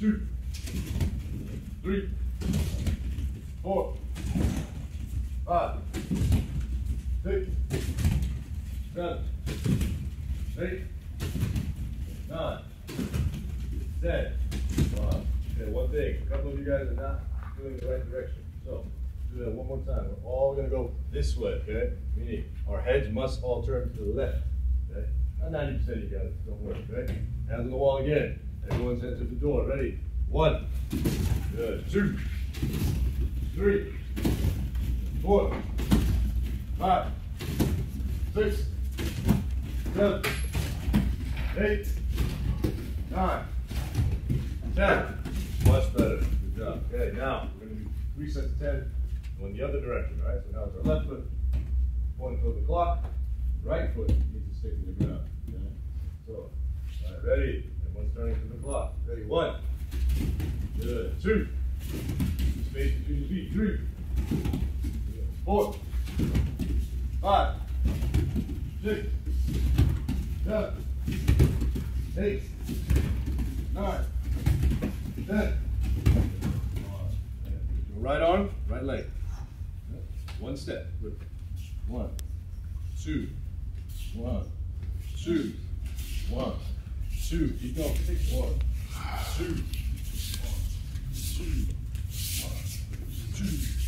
two, three, four, five, six, seven, eight, nine, ten. Wow. Okay, one thing, a couple of you guys are not doing the right direction. So, do that one more time. We're all gonna go this way, okay? Meaning, our heads must all turn to the left, okay? Not ninety percent of you guys, don't worry, okay? Hands on the wall again. Everyone's at the door. Ready? One. Two. Three. Four. Five. Six. Seven. Eight. Nine. Ten. Much better. Good job. Okay, now we're gonna do three sets of ten going the other direction, all right? So now it's our left foot pointing toward the clock, right foot needs to stick to the ground. Okay? So, all right, ready? Everyone's turning to the clock. Ready? One. Good. Two. Space between the feet. Three. Four. Five. Six. Seven. Eight. Nine. Ten. Right arm, right leg. One step. One, two, one, two, one, two. Keep going. One, two, two, one, two.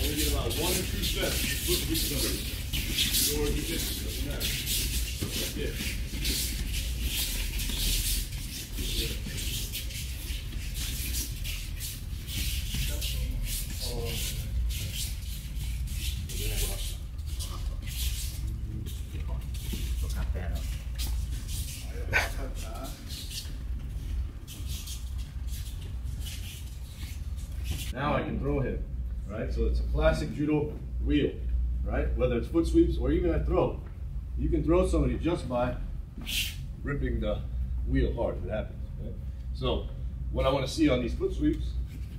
Only get about one or two doesn't matter. Now I can throw him, right? So it's a classic judo wheel, right? Whether it's foot sweeps or even a throw. You can throw somebody just by ripping the wheel hard if it happens. Okay? So what I want to see on these foot sweeps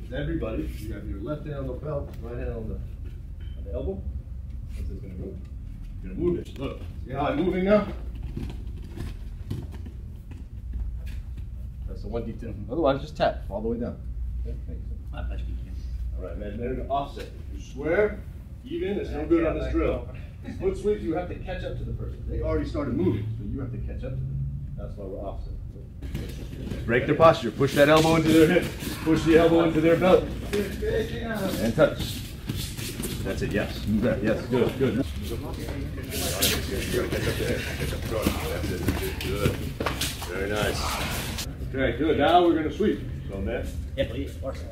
is everybody, you have your left hand on the belt, right hand on the, on the elbow. What's this gonna move? You're gonna move it. Look, see how I'm moving now? That's the one detail. Otherwise, just tap all the way down. Okay, thanks. All right, man, they're gonna offset. You swear, even, it's no good on this drill. Foot sweeps, you have to catch up to the person. They already started moving, so you have to catch up to them. That's why we're offset. Break their posture, push that elbow into their hip, push the elbow into their belt. And touch. That's it, yes. You yes, good, good. Good, very nice. Okay, good, now we're gonna sweep. So, man. Yeah, please, of course.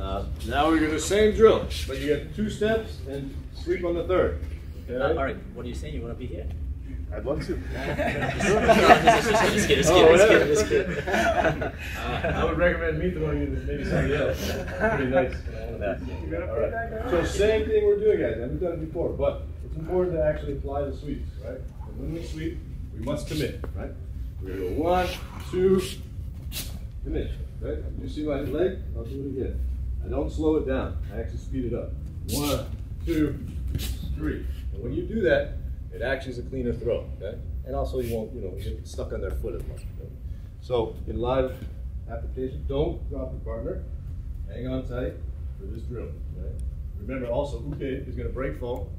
Uh, now we're gonna do the same drill, but you get two steps and sweep on the third. Okay? Uh, all right, what are you saying? You want to be here? I'd love to. just kidding, just kidding, just whatever. kidding, just kidding. I would recommend me throwing you maybe somebody else. Pretty nice. All right. So same thing we're doing, guys. I've done it before, but it's important to actually apply the sweeps, right? And when we sweep, we must commit, right? We're gonna go one, two, commit, right? You see my leg? I'll do it again. I don't slow it down. I actually speed it up. One, two, three. And when you do that, it actually is a cleaner throw, okay? And also you won't, you know, get stuck on their foot as much. okay? So in live application, don't drop your partner. Hang on tight for this drill. Okay? Remember also, uke is going to break fall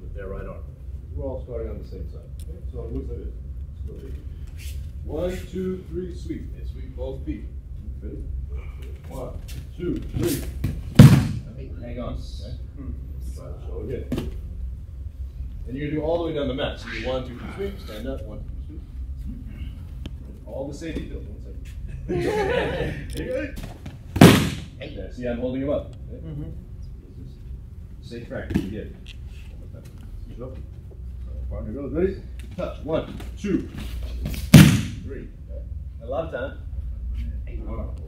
with their right arm. We're all starting on the same side. Okay? So it looks like this. One, two, three, sweep. And sweep both feet. Ready? One, two, three. Hang on. Okay? So again. And you're gonna do all the way down the mat. So you do one, two, three, stand up, One, two, three. All the safety drills. One second. Here you go. See, I'm holding him up. Okay? Mm-hmm. Safe practice again. Up. Partner goes, ready? Touch. One, two, three. Okay. A lot of time. Hold on.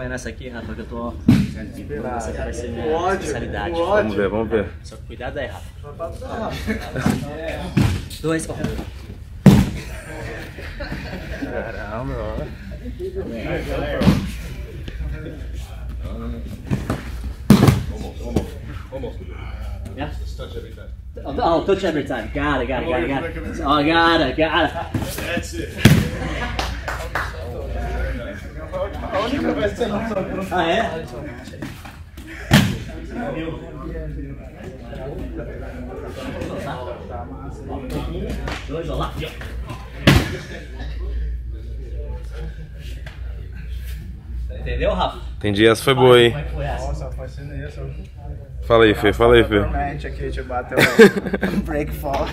Acompanha nessa aqui, Rafa, que eu tô. Essa aqui vai ser minha especialidade. Vamos ver, vamos ver. Só que cuidado aí, Rafa. Dois, ó. Caramba, ó. Almost, almost, almost. Yeah? Just touch every time. Oh, touch every time. Got it, got it, got it, got it. Oh, got it, got it. That's it. A única vez que você não sobrou. Ah, é? Dois lá, Entendeu, Rafa? Entendi, essa foi boa, hein? Nossa, foi sinistro. Fala aí, Fê, fala aí, Fê. Realmente aqui a gente bateu um break fall.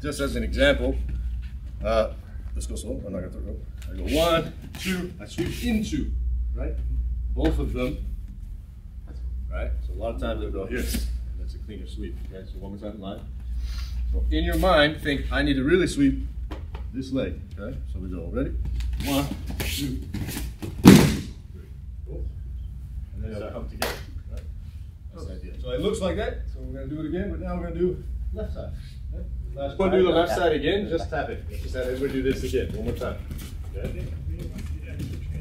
Just as an example, uh, let's go slow. I'm not gonna throw. I go one, two, I sweep into, right? Both of them, right? So a lot of times they'll go here. That's a cleaner sweep. Okay, so one more time, in line. So in your mind, think I need to really sweep this leg. Okay, so we go ready. One, two, three. Cool. And then they'll come together. Right? That's the idea. So it looks like that. So we're gonna do it again, but now we're gonna do left side. Okay? Last we're gonna do the left side again. Just tap it. Just tap it. We're gonna do this again. One more time. Okay?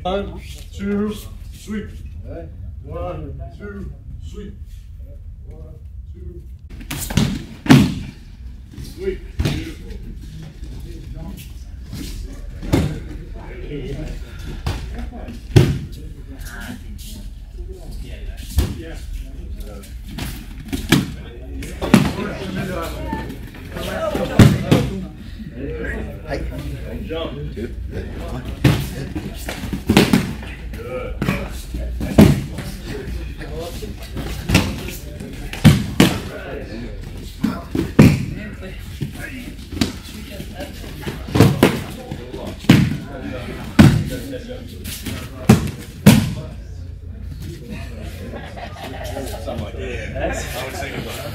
One, two, sweep. One, two, sweep. One, two, sweep. Beautiful. And jump. Good. I would sing about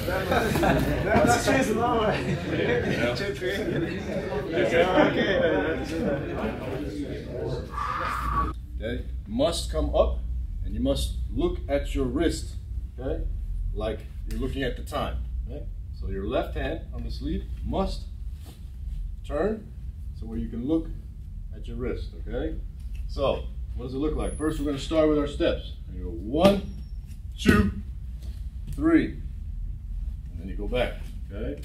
Okay, must come up, and you must look at your wrist. Okay, like you're looking at the time. Okay, so your left hand on the sleeve must turn, so where you can look at your wrist. Okay, so what does it look like? First, we're going to start with our steps. And you go one, two, three, and then you go back. Okay,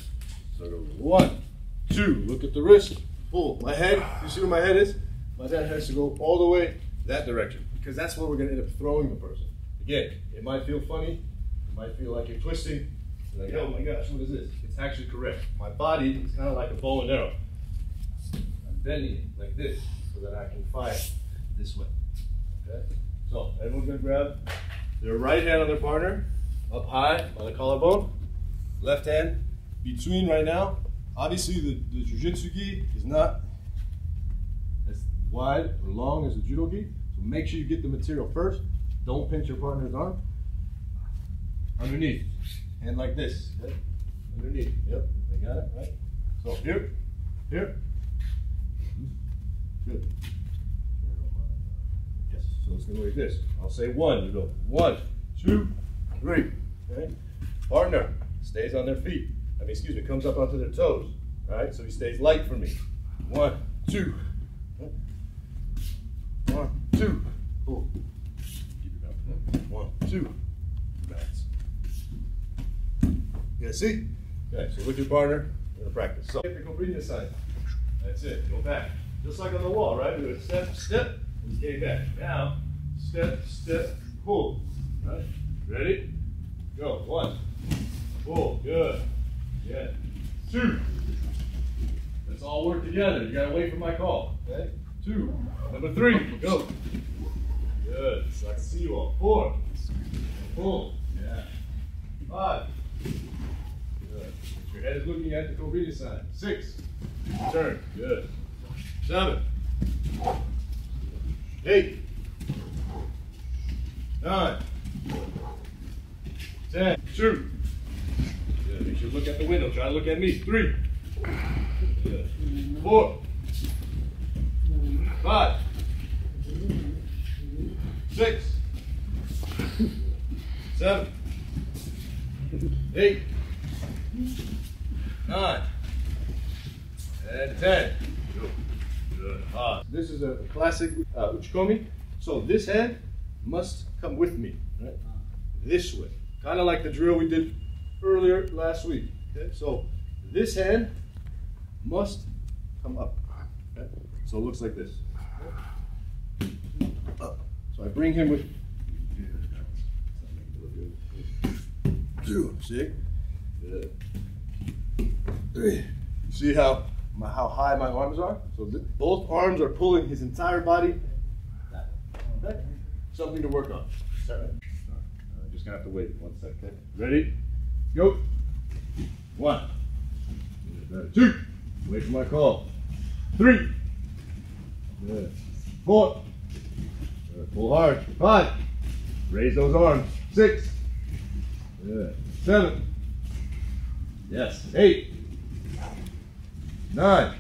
so go one, two. Look at the wrist. Pull my head. You see where my head is? My head has to go all the way that direction because that's where we're going to end up throwing the person. Again, it might feel funny. It might feel like you're twisting. Like, oh my gosh, what is this? It's actually correct. My body is kind of like a bow and arrow. Bending like this so that I can fire this way. Okay? So everyone's gonna grab their right hand on their partner, up high on the collarbone, left hand between right now. Obviously, the, the jiu-jitsu gi is not as wide or long as the judo gi, so make sure you get the material first. Don't pinch your partner's arm. Underneath, hand like this. Okay? Underneath. Yep, they got it right. So here, here. Good. Yes, so it's gonna be like this. I'll say one, you go one, two, three. Okay? Partner, stays on their feet. I mean, excuse me, comes up onto their toes. All right, so he stays light for me. One, two. One, two. Keep. One, two. Bats. Yeah, see? Okay, so with your partner, we're gonna practice. So, the Cobrinha side. That's it. Go back. Just like on the wall, right? We would step, step, and came back. Now, step, step, pull. Right? Ready? Go. One. Pull. Good. Yeah. Two. Let's all work together. You gotta wait for my call. Okay? Two. Number three. Go. Good. I can see you all. Four. Pull. Yeah. Five. Good. Your head is looking at the Cobrinha side. Six. Turn. Good. Seven. Eight. Nine. Ten. Two. Good. Make sure look at the window. Try to look at me. Three. Good. Four. Five. Six. Seven. Eight. Nine. And ten. Good. Good. Ah, this is a classic uh, uchikomi. So this hand must come with me, right? This way. Kind of like the drill we did earlier last week. Okay? So this hand must come up. Okay? So it looks like this. Up. So I bring him with. Two. See? Good. Three. See how my, how high my arms are? So th- both arms are pulling his entire body. Okay? Something to work on. Right. Uh, just gonna have to wait one second. Okay? Ready? Go. One. Two. Wait for my call. Three. Four. Good. Pull hard. Five. Raise those arms. Six. Good. Seven. Yes. Eight. Nine.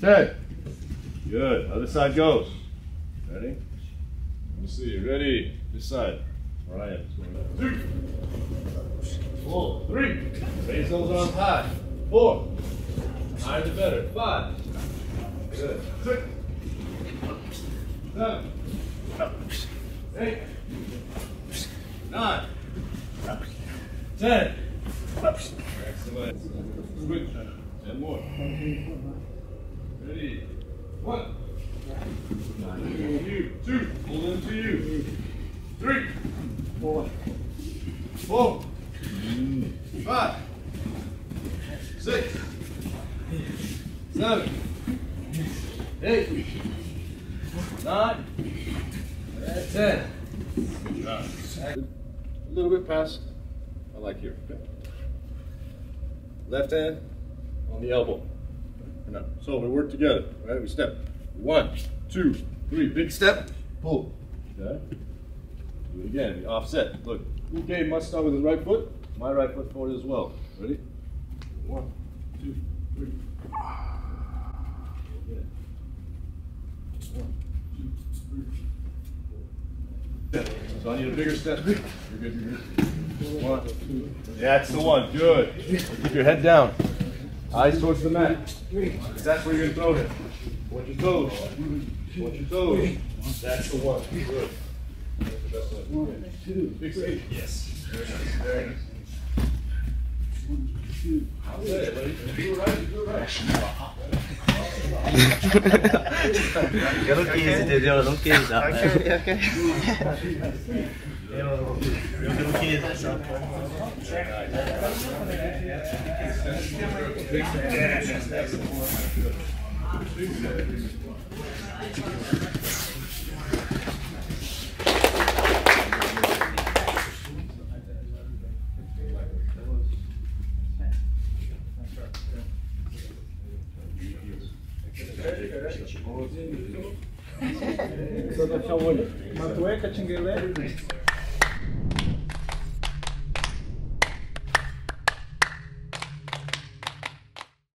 Ten. Good. Other side goes. Ready? Let me see. Ready? This side. I. Two. Four. Three. Raise those arms high. Four. Higher the better. Five. Good. Six. Seven. Eight. Nine. Ten. Excellent. Switch. Ten more. Ready. One. You. Two. Pull into you. Three. Four. Four. Five. Six. Seven. Eight. Nine. Ten. A little bit past. I like here. Okay. Left hand on the elbow. So we work together, right? We step. One, two, three. Big step. Pull. Okay. Do it again. The offset. Look. Uke must start with his right foot. My right foot forward as well. Ready? One, two, three. Again. One, two, three. four. So I need a bigger step. You're good. You're good. One, two. That's the one. Good. Keep your head down. Eyes towards the mat. That's where you're gonna throw him. Watch your toes. Watch your toes. That's the one. Good. That's the best one. One, two, Big. Yes. Very nice. Very nice. It, buddy. You do it right. You